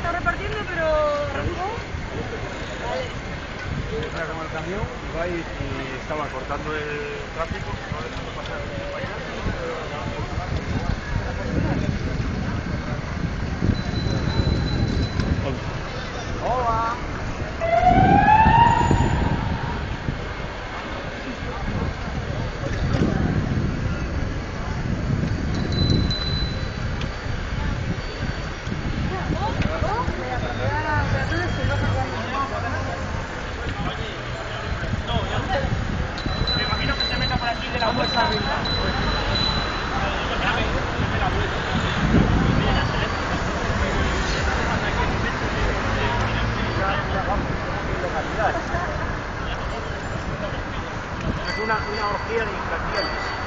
está repartiendo, pero arrancó. Vale. El camión, va y, estaba cortando el tráfico, no dejando pasar el Es una, una orgía de infracciones.